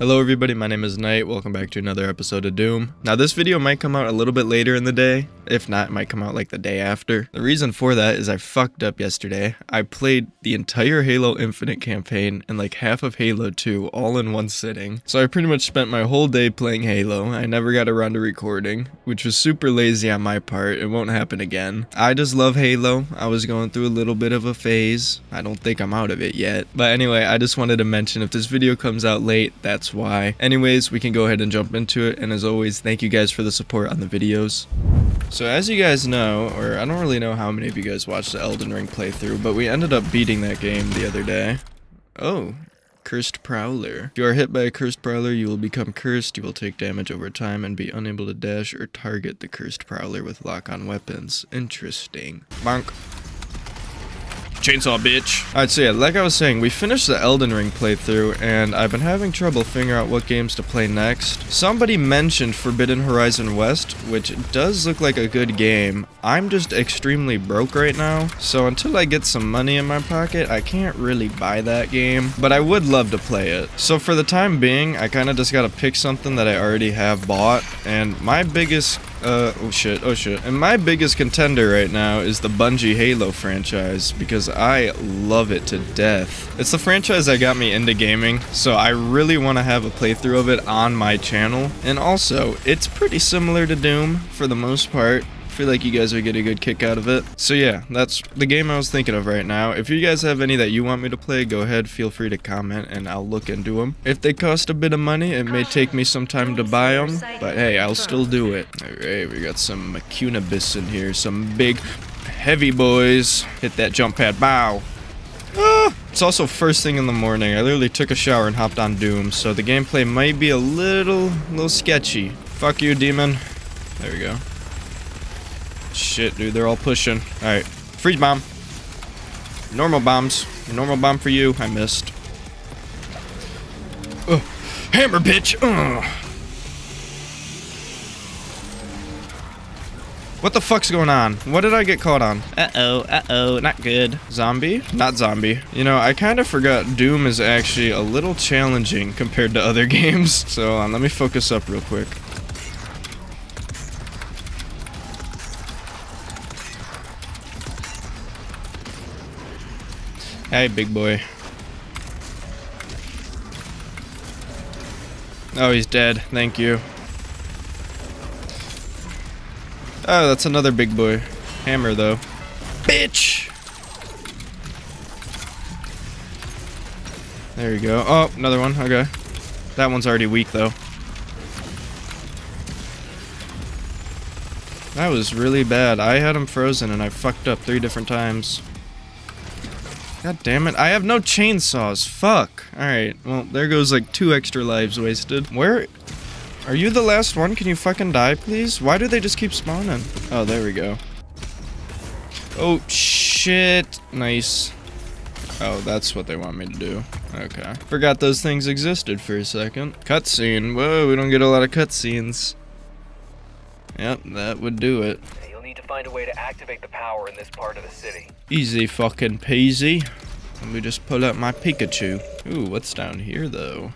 Hello everybody, my name is Night, welcome back to another episode of Doom. Now this video might come out a little bit later in the day, if not it might come out like the day after. The reason for that is I fucked up yesterday. I played the entire Halo Infinite campaign and like half of Halo 2 all in one sitting. So I pretty much spent my whole day playing Halo. I never got around to recording, which was super lazy on my part. It won't happen again. I just love Halo. I was going through a little bit of a phase. I don't think I'm out of it yet. But anyway, I just wanted to mention if this video comes out late, that's why. Anyways, we can go ahead and jump into it. And as always, thank you guys for the support on the videos. So as you guys know, or I don't really know how many of you guys watched the Elden Ring playthrough, but we ended up beating that game the other day. Oh, Cursed Prowler. If you are hit by a Cursed Prowler, you will become cursed, you will take damage over time, and be unable to dash or target the Cursed Prowler with lock-on weapons. Interesting. Bonk. Chainsaw bitch. Alright, so yeah, like I was saying, we finished the Elden Ring playthrough, and I've been having trouble figuring out what games to play next. Somebody mentioned Forbidden Horizon West, which does look like a good game. I'm just extremely broke right now, so until I get some money in my pocket, I can't really buy that game, but I would love to play it. So for the time being, I kind of just gotta pick something that I already have bought, and my biggest uh, oh shit, oh shit. And my biggest contender right now is the Bungie Halo franchise because I love it to death. It's the franchise that got me into gaming, so I really want to have a playthrough of it on my channel. And also, it's pretty similar to Doom for the most part feel like you guys would get a good kick out of it. So yeah, that's the game I was thinking of right now. If you guys have any that you want me to play, go ahead, feel free to comment and I'll look into them. If they cost a bit of money, it may take me some time to buy them, but hey, I'll still do it. Alright, we got some Mancubus in here, some big heavy boys. Hit that jump pad, bow. Ah, it's also first thing in the morning. I literally took a shower and hopped on Doom, so the gameplay might be a little, little sketchy. Fuck you, demon. There we go. Shit, dude, they're all pushing. Alright, freeze bomb. Normal bombs. Normal bomb for you. I missed. Ugh. Hammer, bitch! Ugh. What the fuck's going on? What did I get caught on? Uh-oh, uh-oh, not good. Zombie? Not zombie. You know, I kind of forgot Doom is actually a little challenging compared to other games. So, um, let me focus up real quick. Hey, big boy. Oh, he's dead. Thank you. Oh, that's another big boy. Hammer, though. Bitch! There you go. Oh, another one. Okay. That one's already weak, though. That was really bad. I had him frozen and I fucked up three different times. God damn it. I have no chainsaws. Fuck. Alright. Well, there goes like two extra lives wasted. Where... Are you the last one? Can you fucking die, please? Why do they just keep spawning? Oh, there we go. Oh, shit. Nice. Oh, that's what they want me to do. Okay. Forgot those things existed for a second. Cutscene. Whoa, we don't get a lot of cutscenes. Yep, that would do it find a way to activate the power in this part of the city. Easy fucking peasy. Let me just pull out my Pikachu. Ooh, what's down here though?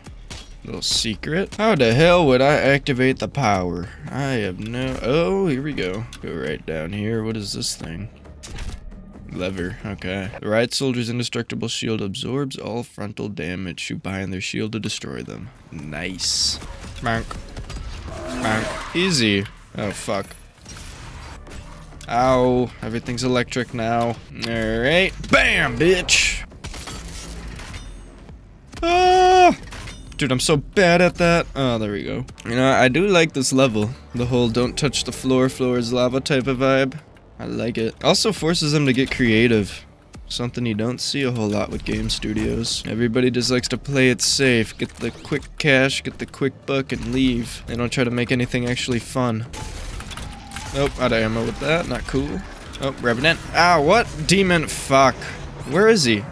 Little secret. How the hell would I activate the power? I have no... Oh, here we go. Go right down here. What is this thing? Lever. Okay. The right soldier's indestructible shield absorbs all frontal damage. Shoot behind their shield to destroy them. Nice. Bonk. Bonk. Easy. Oh, fuck. Ow. Everything's electric now. Alright. Bam, bitch. Ah! Dude, I'm so bad at that. Oh, there we go. You know, I do like this level. The whole don't touch the floor, floor is lava type of vibe. I like it. Also forces them to get creative. Something you don't see a whole lot with game studios. Everybody just likes to play it safe, get the quick cash, get the quick buck, and leave. They don't try to make anything actually fun. Nope, out of ammo with that. Not cool. Oh, Revenant. Ah, what? Demon. Fuck. Where is he?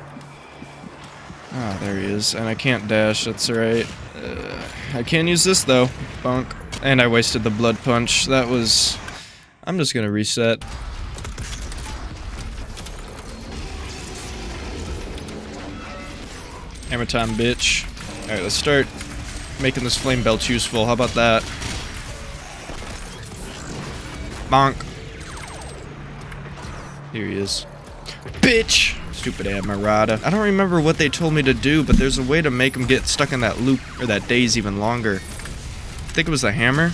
Ah, there he is. And I can't dash. That's right. Uh, I can't use this, though. Bunk. And I wasted the blood punch. That was... I'm just gonna reset. Hammer time, bitch. Alright, let's start making this flame belt useful. How about that? Bonk. Here he is. Bitch! Stupid Amarada. I don't remember what they told me to do, but there's a way to make him get stuck in that loop, or that daze even longer. I think it was the hammer.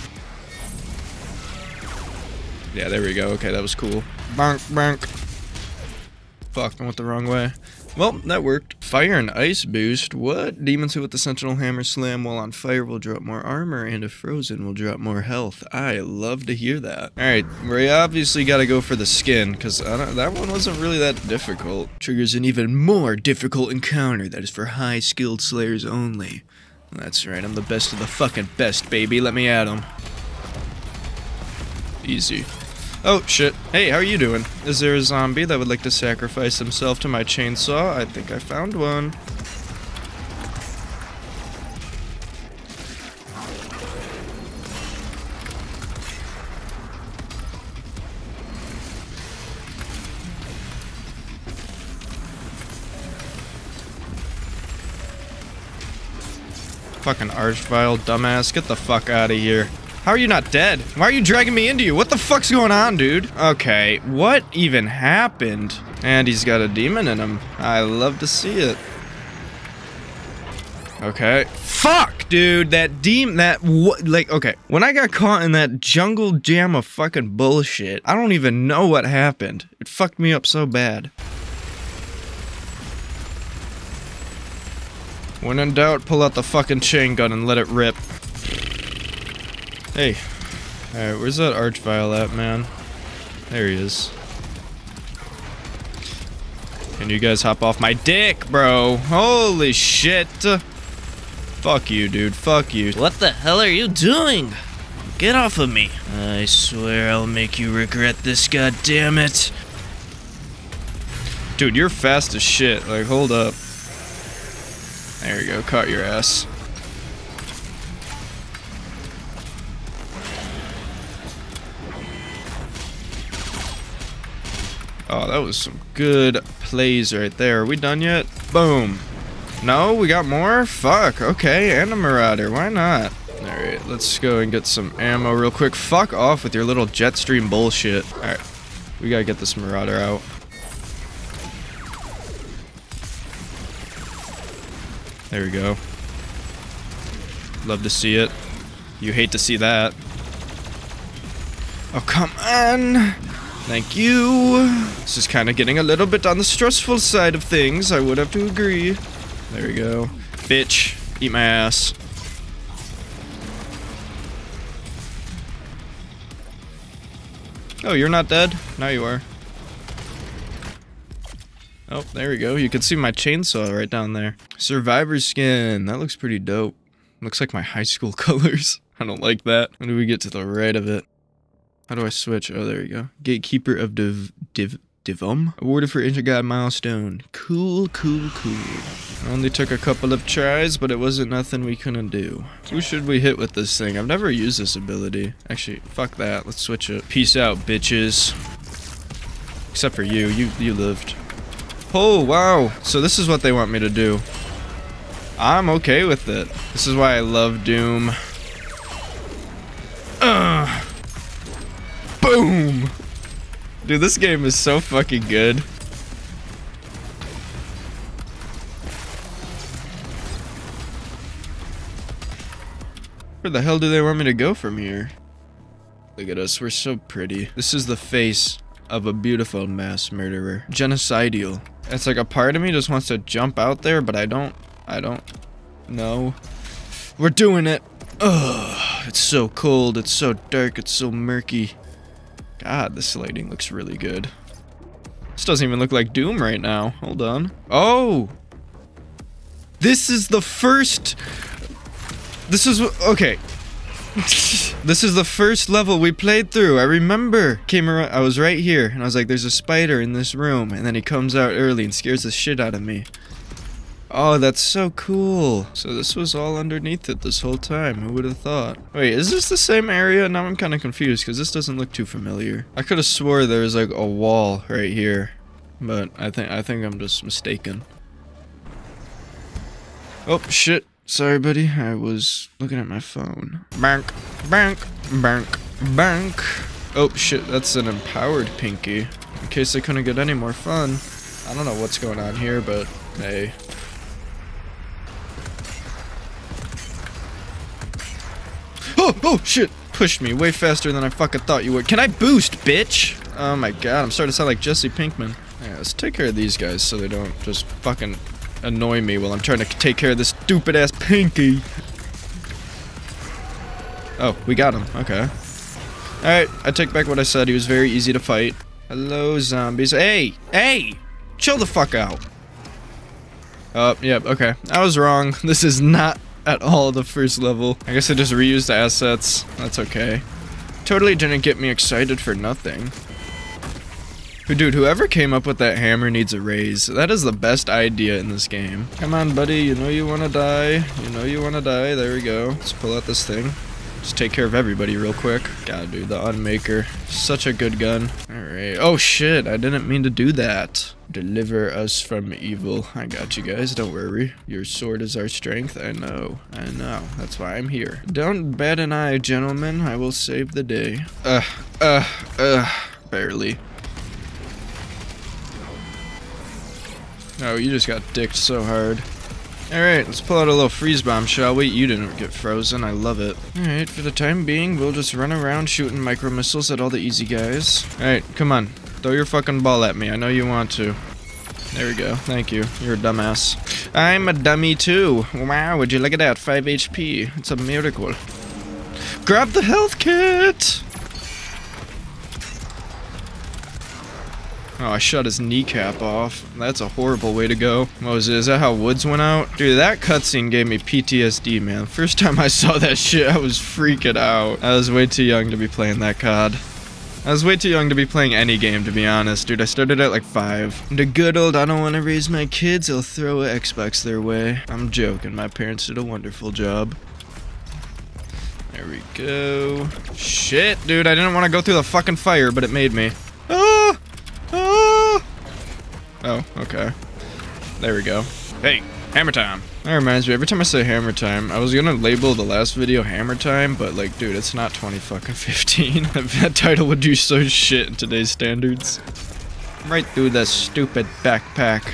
Yeah, there we go. Okay, that was cool. Bonk, bonk. Fuck, I went the wrong way. Well, that worked. Fire and ice boost. What? Demons who with the sentinel hammer slam while on fire will drop more armor, and if frozen will drop more health. I love to hear that. Alright, we obviously gotta go for the skin, because that one wasn't really that difficult. Triggers an even more difficult encounter that is for high skilled slayers only. That's right, I'm the best of the fucking best, baby. Let me at him. Easy. Oh, shit. Hey, how are you doing? Is there a zombie that would like to sacrifice himself to my chainsaw? I think I found one. Fucking Archvile, dumbass. Get the fuck out of here. How are you not dead? Why are you dragging me into you? What the fuck's going on, dude? Okay, what even happened? And he's got a demon in him. I love to see it. Okay. Fuck, dude. That demon, that, what, like, okay. When I got caught in that jungle jam of fucking bullshit, I don't even know what happened. It fucked me up so bad. When in doubt, pull out the fucking chain gun and let it rip. Hey. Alright, where's that Archvile at, man? There he is. Can you guys hop off my dick, bro? Holy shit. Fuck you, dude. Fuck you. What the hell are you doing? Get off of me. I swear I'll make you regret this, God damn it! Dude, you're fast as shit. Like, hold up. There you go. Caught your ass. Oh, that was some good plays right there. Are we done yet? Boom. No, we got more? Fuck, okay, and a Marauder, why not? Alright, let's go and get some ammo real quick. Fuck off with your little Jetstream bullshit. Alright, we gotta get this Marauder out. There we go. Love to see it. You hate to see that. Oh, come on! Thank you. This is kind of getting a little bit on the stressful side of things, I would have to agree. There we go. Bitch, eat my ass. Oh, you're not dead? Now you are. Oh, there we go. You can see my chainsaw right down there. Survivor skin. That looks pretty dope. Looks like my high school colors. I don't like that. When do we get to the right of it? How do I switch? Oh, there you go. Gatekeeper of Div... Div... Divum? Awarded for Intergod Milestone. Cool, cool, cool. Only took a couple of tries, but it wasn't nothing we couldn't do. Who should we hit with this thing? I've never used this ability. Actually, fuck that. Let's switch it. Peace out, bitches. Except for you. You, you lived. Oh, wow. So this is what they want me to do. I'm okay with it. This is why I love Doom. Ugh. Boom! Dude, this game is so fucking good. Where the hell do they want me to go from here? Look at us, we're so pretty. This is the face of a beautiful mass murderer. Genocidal. It's like a part of me just wants to jump out there, but I don't, I don't know. We're doing it. Ugh, it's so cold, it's so dark, it's so murky. God, this lighting looks really good. This doesn't even look like Doom right now. Hold on. Oh! This is the first... This is... Okay. this is the first level we played through. I remember. Came around... I was right here, and I was like, there's a spider in this room. And then he comes out early and scares the shit out of me. Oh, that's so cool. So this was all underneath it this whole time. Who would have thought? Wait, is this the same area? Now I'm kind of confused because this doesn't look too familiar. I could have swore there was like a wall right here. But I think I think I'm just mistaken. Oh, shit. Sorry, buddy. I was looking at my phone. Bank, bank, bank, bank. Oh, shit. That's an empowered pinky. In case I couldn't get any more fun. I don't know what's going on here, but hey. Oh, oh, shit. Pushed me way faster than I fucking thought you would. Can I boost, bitch? Oh my god, I'm starting to sound like Jesse Pinkman. Yeah, let's take care of these guys so they don't just fucking annoy me while I'm trying to take care of this stupid ass pinky. Oh, we got him. Okay. Alright, I take back what I said. He was very easy to fight. Hello, zombies. Hey! Hey! Chill the fuck out. Oh, yep, okay. I was wrong. This is not at all the first level. I guess I just reused the assets. That's okay. Totally didn't get me excited for nothing. Dude, whoever came up with that hammer needs a raise. That is the best idea in this game. Come on, buddy. You know you want to die. You know you want to die. There we go. Let's pull out this thing. Just take care of everybody real quick. God, dude, the Unmaker. Such a good gun. Alright. Oh, shit. I didn't mean to do that. Deliver us from evil. I got you guys. Don't worry. Your sword is our strength. I know. I know. That's why I'm here. Don't bat an eye, gentlemen. I will save the day. Uh, uh, uh. Barely. Oh, you just got dicked so hard. Alright, let's pull out a little freeze bomb, shall we? You didn't get frozen, I love it. Alright, for the time being, we'll just run around shooting micro missiles at all the easy guys. Alright, come on. Throw your fucking ball at me, I know you want to. There we go, thank you. You're a dumbass. I'm a dummy too. Wow, would you look at that? 5 HP. It's a miracle. Grab the health kit! Oh, I shut his kneecap off. That's a horrible way to go. Moses, is that how Woods went out? Dude, that cutscene gave me PTSD, man. First time I saw that shit, I was freaking out. I was way too young to be playing that COD. I was way too young to be playing any game, to be honest. Dude, I started at like 5. The good old I don't want to raise my kids, I'll throw an Xbox their way. I'm joking. My parents did a wonderful job. There we go. Shit, dude, I didn't want to go through the fucking fire, but it made me. Oh, okay. There we go. Hey, hammer time. That reminds me, every time I say hammer time, I was gonna label the last video hammer time, but like, dude, it's not 20 fucking 15. that title would do so shit in today's standards. Right through that stupid backpack.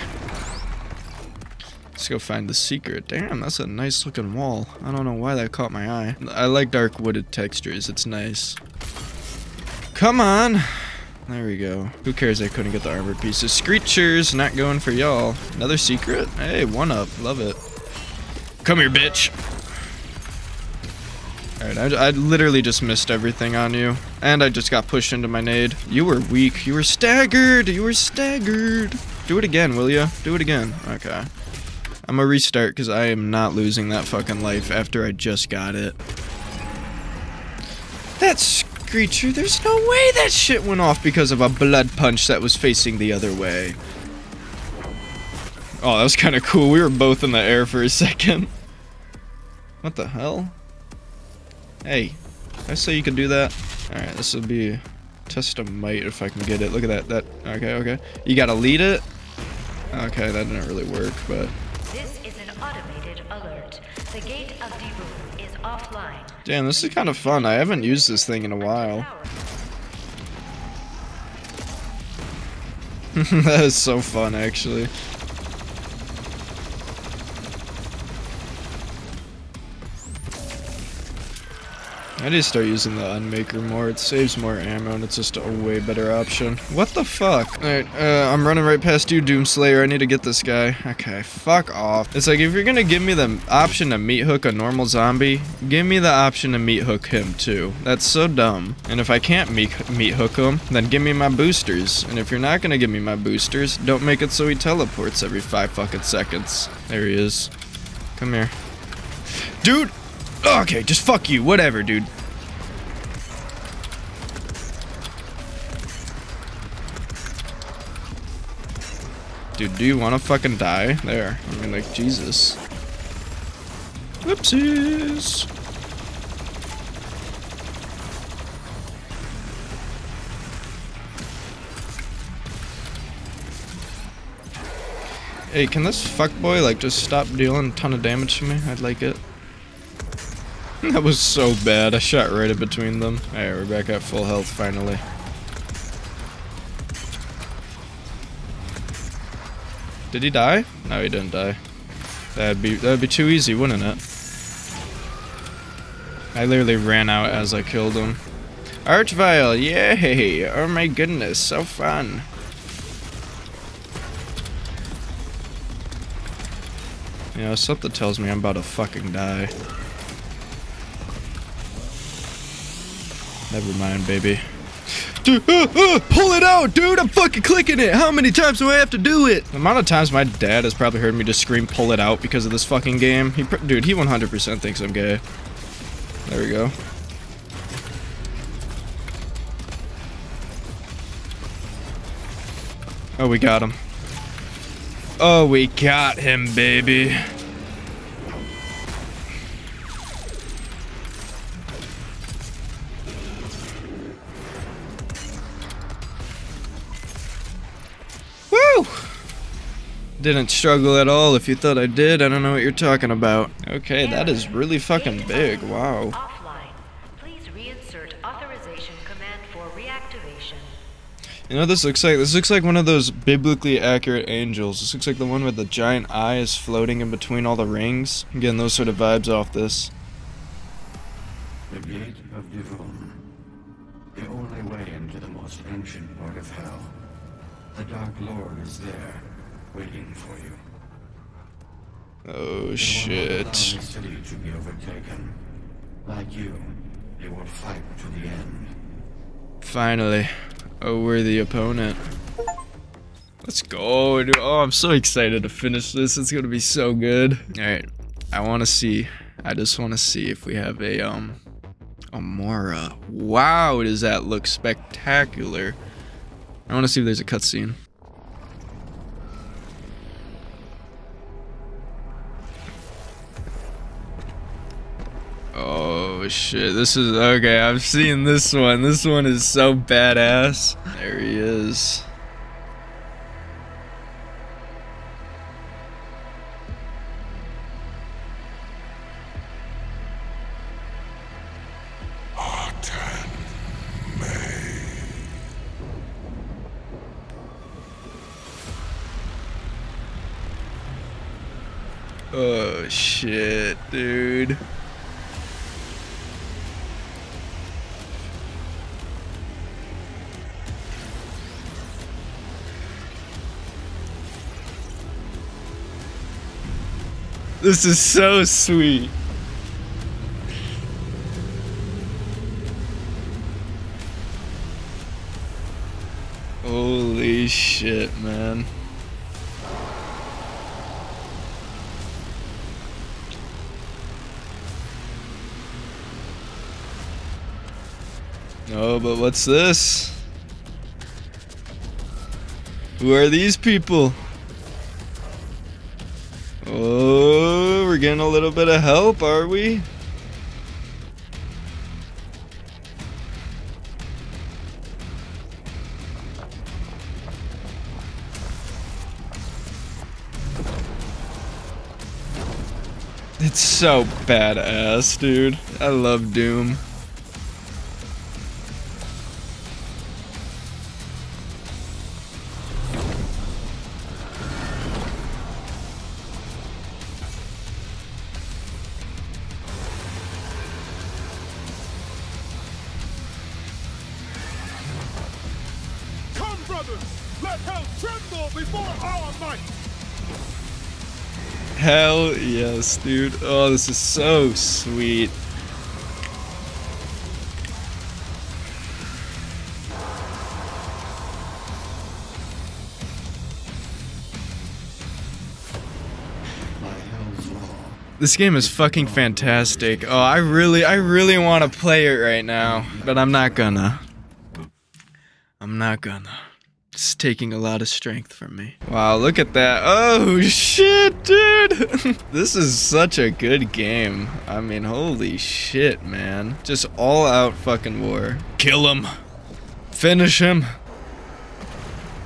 Let's go find the secret. Damn, that's a nice looking wall. I don't know why that caught my eye. I like dark wooded textures, it's nice. Come on! There we go. Who cares I couldn't get the armor pieces? Screechers, not going for y'all. Another secret? Hey, one up. Love it. Come here, bitch. Alright, I, I literally just missed everything on you. And I just got pushed into my nade. You were weak. You were staggered. You were staggered. Do it again, will ya? Do it again. Okay. I'm gonna restart because I am not losing that fucking life after I just got it. That's Screecher, there's no way that shit went off because of a blood punch that was facing the other way. Oh, that was kind of cool. We were both in the air for a second. What the hell? Hey, I say you can do that? Alright, this will be test of might if I can get it. Look at that. That Okay, okay. You gotta lead it? Okay, that didn't really work, but... Damn, this is kind of fun. I haven't used this thing in a while. that is so fun, actually. I need to start using the Unmaker more. It saves more ammo and it's just a way better option. What the fuck? Alright, uh, I'm running right past you, Doomslayer. I need to get this guy. Okay, fuck off. It's like, if you're gonna give me the option to meat hook a normal zombie, give me the option to meat hook him too. That's so dumb. And if I can't meat, meat hook him, then give me my boosters. And if you're not gonna give me my boosters, don't make it so he teleports every five fucking seconds. There he is. Come here. Dude! Okay, just fuck you. Whatever, dude. Dude, do you want to fucking die? There. I mean, like, Jesus. Whoopsies. Hey, can this fuckboy like just stop dealing a ton of damage to me? I'd like it. That was so bad. I shot right in between them. Alright, we're back at full health finally. Did he die? No, he didn't die. That'd be that'd be too easy, wouldn't it? I literally ran out as I killed him. Archvile, yay! Oh my goodness, so fun. You know, something tells me I'm about to fucking die. Never mind, baby. Dude, uh, uh, pull it out, dude! I'm fucking clicking it! How many times do I have to do it? The amount of times my dad has probably heard me just scream pull it out because of this fucking game. He, dude, he 100% thinks I'm gay. There we go. Oh, we got him. Oh, we got him, baby. Didn't struggle at all. If you thought I did, I don't know what you're talking about. Okay, that is really fucking big. Wow. Offline. Please reinsert authorization command for reactivation. You know, this looks like this looks like one of those biblically accurate angels. This looks like the one with the giant eye is floating in between all the rings. I'm getting those sort of vibes off this. The Gate of Divum. The only way into the most ancient part of Hell. The Dark Lord is there, waiting for you. Oh They will not allow shit. to be overtaken. Like you, they will fight to the end. Finally, a worthy opponent. Let's go, dude. Oh, I'm so excited to finish this. It's gonna be so good. All right, I want to see. I just want to see if we have a um, Amora. Wow, does that look spectacular? I want to see if there's a cutscene. Oh shit, this is okay. I've seen this one. This one is so badass. There he is. This is so sweet. Holy shit, man. No, but what's this? Who are these people? Oh, we're getting a little bit of help, are we? It's so badass, dude. I love Doom. Before our might! Hell yes, dude. Oh, this is so sweet. This game is fucking fantastic. Oh, I really, I really want to play it right now, but I'm not gonna. I'm not gonna. It's taking a lot of strength from me. Wow, look at that. Oh shit, dude. this is such a good game. I mean, holy shit, man. Just all out fucking war. Kill him. Finish him.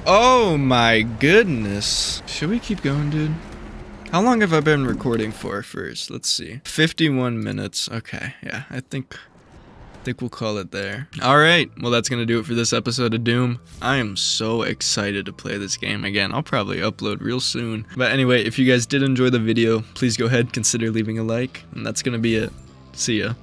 Oh my goodness. Should we keep going, dude? How long have I been recording for first? Let's see. 51 minutes. Okay, yeah, I think I think we'll call it there. Alright, well that's gonna do it for this episode of Doom. I am so excited to play this game again. I'll probably upload real soon. But anyway, if you guys did enjoy the video, please go ahead, consider leaving a like, and that's gonna be it. See ya.